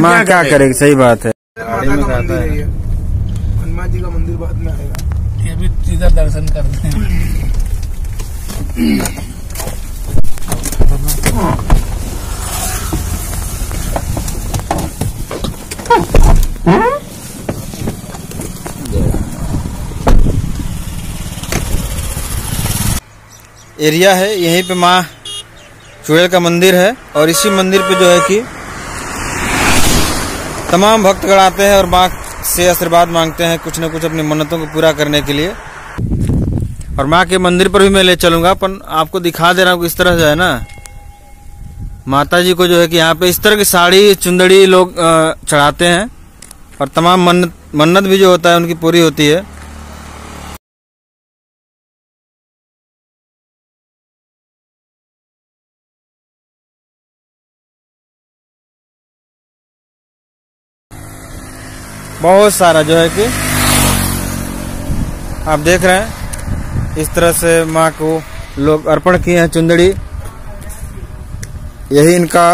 माँ हाँ, क्या तो करेगी करेगी सही बात है। गाड़ी में खाता है। हनुमान जी का मंदिर बाद में आएगा। ये भी सीधा दर्शन करते हैं। एरिया है यहीं पे माँ चुड़ैल का मंदिर है और इसी मंदिर पे जो है कि तमाम भक्तगण आते हैं और माँ से आशीर्वाद मांगते हैं कुछ न कुछ अपनी मन्नतों को पूरा करने के लिए। और माँ के मंदिर पर भी मैं ले चलूँगा पर आपको दिखा दे रहा हूँ इस तरह जो है ना। माता जी को जो है कि यहाँ पे इस तरह की साड़ी चुंदड़ी लोग चढ़ाते हैं और तमाम मन्नत मन्नत भी जो होता है उनकी पूरी होती है। बहुत सारा जो है कि आप देख रहे हैं। इस तरह से माँ को लोग अर्पण किए हैं चुंदड़ी। यही इनका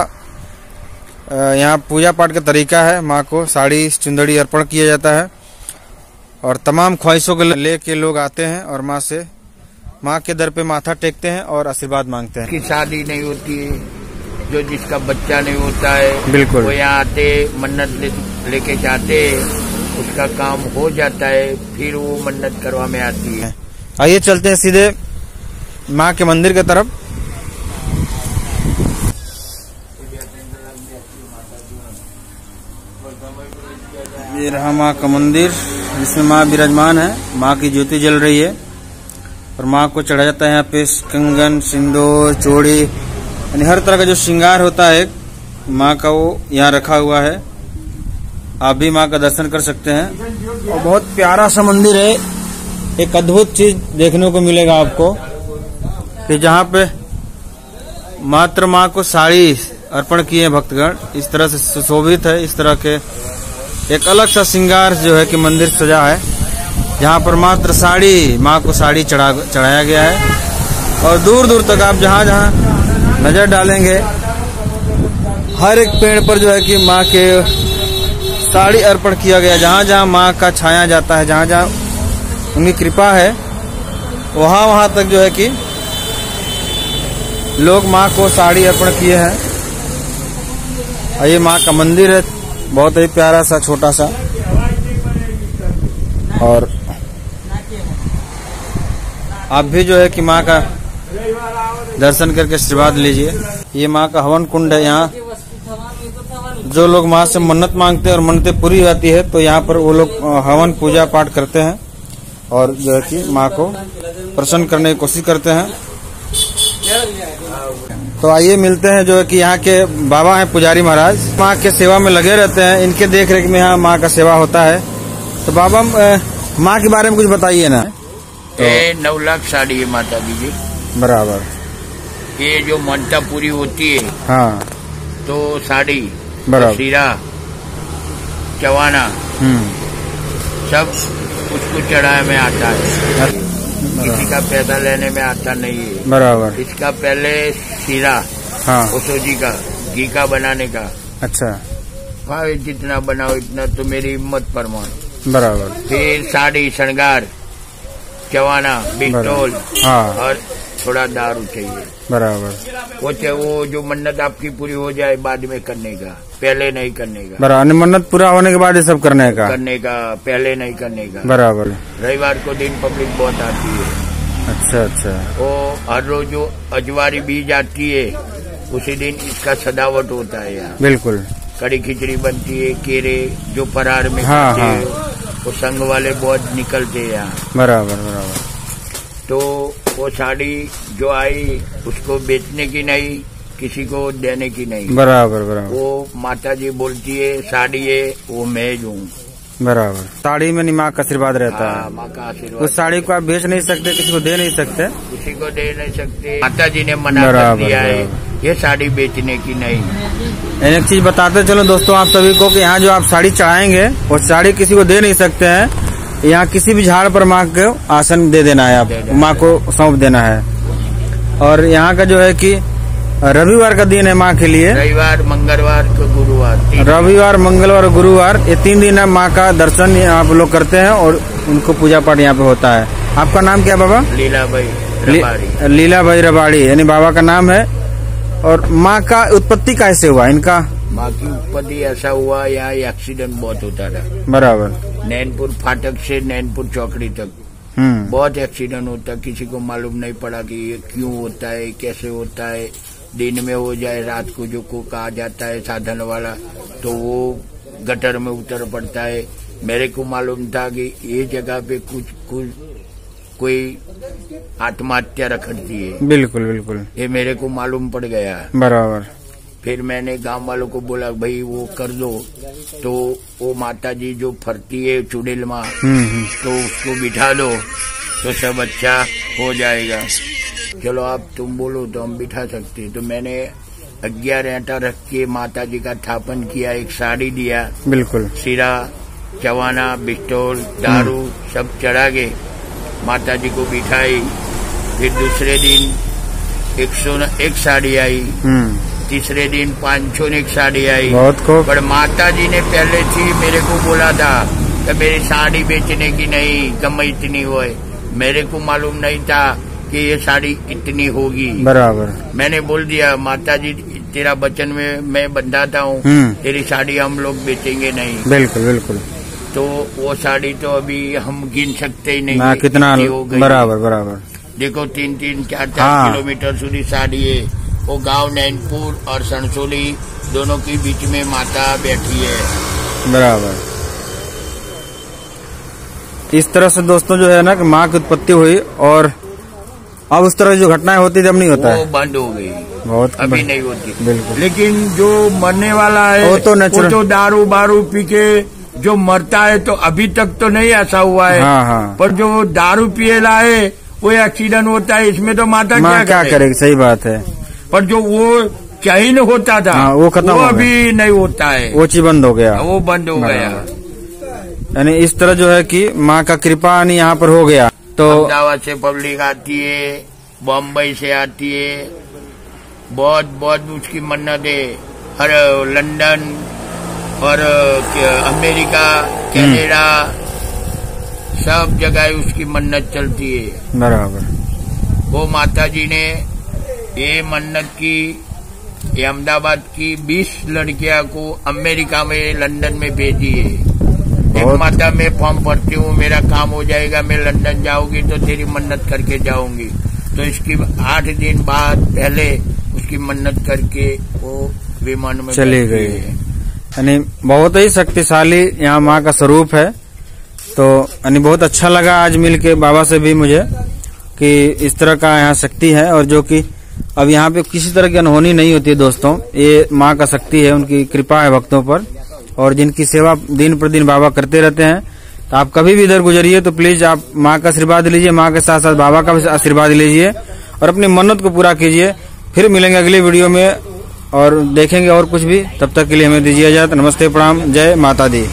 यहाँ पूजा पाठ का तरीका है। माँ को साड़ी, चुंदड़ी अर्पण किया जाता है। और तमाम ख्वाहिशों को लेके लोग आते हैं और माँ से, माँ के दर पे माथा टेकते हैं और आशीर्वाद मांगते हैं। की शादी नहीं होती है। जो जिसका बच्चा नहीं होता है बिल्कुल। वो यहाँ आते मन्नत ले, लेके जाते उसका काम हो जाता है फिर वो मन्नत करवा में आती है। आइए चलते हैं सीधे माँ के मंदिर की तरफ़। ये रहा माँ का मंदिर जिसमें माँ विराजमान है। माँ की ज्योति जल रही है। और माँ को चढ़ा जाता है यहाँ पे कंगन सिंदूर चूड़ी यानी हर तरह का जो श्रृंगार होता है, माँ का वो यहाँ रखा हुआ है। आप भी माँ का दर्शन कर सकते हैं। और बहुत प्यारा सा मंदिर है। एक अद्भुत चीज़ देखने को मिलेगा आपको। कि जहाँ पे मात्र माँ को साड़ी अर्पण किए भक्तगण, इस तरह से सुशोभित है, इस तरह के एक अलग सा श्रृंगार जो है कि मंदिर सजा है। जहाँ पर मात्र साड़ी, माँ को साड़ी चढ़ा, चढ़ाया गया है। और दूर दूर तक आप जहाँ जहाँ नज़र डालेंगे। हर एक पेड़ पर जो है कि माँ के साड़ी अर्पण किया गया। जहाँ जहाँ माँ का छाया जाता है, जहाँ जहाँ उनकी कृपा है, वहाँ वहाँ तक जो है कि लोग माँ को साड़ी अर्पण किए हैं। और ये माँ का मंदिर है, बहुत ही प्यारा सा, छोटा सा। और आप भी जो है कि माँ का दर्शन करके आशीर्वाद लीजिए। ये माँ का हवन कुंड है यहाँ। जो लोग माँ से मन्नत मांगते हैं और मन्नतें पूरी जाती है तो यहाँ पर वो लोग हवन पूजा पाठ करते हैं और जो है कि माँ को प्रसन्न करने की कोशिश करते हैं। तो आइए मिलते हैं जो है कि यहाँ के बाबा हैं पुजारी महाराज। माँ के सेवा में लगे रहते हैं, इनके देख रेख में यहाँ माँ का सेवा होता है। तो बाबा माँ के बारे में कुछ बताइए ना। ये नौ लाख साड़ी माता जी। बराबर। ये जो मनता पूरी होती है हाँ। तो साड़ी बराबर। सीरा चवाना हम्म। सब उसको चढ़ाए में आता है। किसी का पैसा लेने में आता नहीं है। बराबर। इसका पहले सीरा हाँ। जी का घी का बनाने का। अच्छा। भाई जितना बनाओ इतना तो मेरी हिम्मत पर मानो। बराबर। फिर साड़ी श्रृंगार चवाना बिस्टोल हाँ। और थोड़ा दारू चाहिए। बराबर। वो चाहे वो जो मन्नत आपकी पूरी हो जाए बाद में करने का पहले नहीं करने का। बराबर मन्नत पूरा होने के बाद ये सब करने का। करने का पहले नहीं करने का। बराबर। रविवार को दिन पब्लिक बहुत आती है। अच्छा अच्छा। वो हर रोज जो अजवारी बीज आती है उसी दिन इसका सजावट होता है यहाँ। बिल्कुल। कड़ी खिचड़ी बनती है केरे जो परार में हाँ, हाँ। हैं, वो संघ वाले बहुत निकलते हैं यहाँ। बराबर बराबर। तो वो साड़ी जो आई उसको बेचने की नहीं किसी को देने की नहीं। बराबर बराबर। वो माता जी बोलती है साड़ी है वो मैं हूँ बराबर। साड़ी में नहीं माँ का आशीर्वाद रहता। हाँ, है माँ का आशीर्वाद उस साड़ी को आप बेच नहीं सकते किसी को दे नहीं सकते। किसी को दे नहीं सकते। माता जी ने मना कर दिया है ये साड़ी बेचने की नहीं। एक चीज़ बताते चलो दोस्तों आप सभी को कि यहाँ जो आप साड़ी चढ़ाएँगे वो साड़ी किसी को दे नहीं सकते हैं। यहाँ किसी भी झाड़ पर माँ को आसन दे देना है आप माँ को सौंप देना है। और यहाँ का जो है कि रविवार का दिन है माँ के लिए। रविवार मंगलवार को गुरुवार रविवार मंगलवार और गुरुवार ये तीन दिन है माँ का दर्शन आप लोग करते हैं और उनको पूजा पाठ यहाँ पे होता है। आपका नाम क्या बाबा? लीला भाई लीला भाई रबाड़ी यानी बाबा का नाम है। और माँ का उत्पत्ति कैसे हुआ इनका? माँ की उत्पत्ति ऐसा हुआ यहाँ एक्सीडेंट बहुत होता था। बराबर। नैनपुर फाटक से नैनपुर चौकड़ी तक। हम्म। बहुत एक्सीडेंट होता है किसी को मालूम नहीं पड़ा कि ये क्यों होता है कैसे होता है। दिन में हो जाए रात को जो को कहा जाता है साधन वाला तो वो गटर में उतर पड़ता है। मेरे को मालूम था कि ये जगह पे कुछ कुछ कोई आत्महत्या रखती है। बिल्कुल बिल्कुल। ये मेरे को मालूम पड़ गया। बराबर। फिर मैंने गाँव वालों को बोला भाई वो कर दो। तो वो माता जी जो फरती है चुड़ैल माँ हम्म हम्म। तो उसको बिठा दो तो सब अच्छा हो जाएगा। चलो आप तुम बोलो तो हम बिठा सकते तो मैंने ग्यारह आटा रख के माता जी का स्थापन किया एक साड़ी दिया। बिल्कुल। सिरा चवाना बिस्टोल दारू सब चढ़ा के माता जी को बिठाई। फिर दूसरे दिन एक सौ एक साड़ी आई। हम्म। तीसरे दिन पाँच सौ एक साड़ी आई। बहुत खूब। पर माता जी ने पहले थी मेरे को बोला था कि मेरी साड़ी बेचने की नहीं कमाई इतनी हो मेरे को मालूम नहीं था कि ये साड़ी इतनी होगी। बराबर। मैंने बोल दिया माता जी तेरा बचन में मैं बंधाता हूँ। हम्म। तेरी साड़ी हम लोग बेचेंगे नहीं। बिल्कुल बिल्कुल। तो वो साड़ी तो अभी हम गिन सकते ही नहीं। ना कितना हो गई। बराबर बराबर। देखो तीन तीन चार चार हाँ। किलोमीटर सुधी साड़ी है। वो गाँव नैनपुर और सनसोली दोनों के बीच में माता बैठी है। बराबर। इस तरह से दोस्तों जो है ना कि माँ की उत्पत्ति हुई और अब उस तरह जो घटनाएँ होती अब नहीं होता वो है बंद हो गई। बहुत अभी नहीं होती। बिल्कुल। लेकिन जो मरने वाला है वो तो वो तो दारू बारू पी के जो मरता है तो अभी तक तो नहीं ऐसा हुआ है। हाँ हाँ। पर जो दारू पिएला है वो एक्सीडेंट होता है इसमें तो माता क्या क्या करे करेगी? सही बात है। पर जो वो चहीन होता था हाँ, वो खत्म हो गया। अभी नहीं होता है। वो चीज़ बंद हो गया। वो बंद हो गया। यानी इस तरह जो है कि माँ का कृपा यहाँ पर हो गया। तो अहमदाबाद से पब्लिक आती है बम्बई से आती है। बहुत बहुत उसकी मन्नत है। हर लंदन और अमेरिका कैनेडा सब जगह उसकी मन्नत चलती है। बराबर। वो माता जी ने ये मन्नत की ये अहमदाबाद की 20 लड़कियाँ को अमेरिका में लंदन में भेजी है एक माता मैं फॉर्म भरती हूँ मेरा काम हो जाएगा मैं लंदन जाऊँगी तो तेरी मन्नत करके जाऊँगी। तो इसकी आठ दिन बाद पहले उसकी मन्नत करके वो विमान में चले गए। है। यानी बहुत ही शक्तिशाली यहाँ माँ का स्वरूप है। तो यानी बहुत अच्छा लगा आज मिल के बाबा से भी मुझे कि इस तरह का यहाँ शक्ति है और जो कि अब यहाँ पे किसी तरह की अनहोनी नहीं होती है दोस्तों। ये माँ का शक्ति है, उनकी कृपा है भक्तों पर। और जिनकी सेवा दिन प्रतिदिन बाबा करते रहते हैं तो आप कभी भी इधर गुजरिए तो प्लीज़ आप माँ का आशीर्वाद लीजिए, माँ के साथ साथ बाबा का भी आशीर्वाद लीजिए और अपनी मन्नत को पूरा कीजिए। फिर मिलेंगे अगले वीडियो में और देखेंगे और कुछ भी। तब तक के लिए हमें दीजिए इजाज़त। नमस्ते प्रणाम। जय माता दी।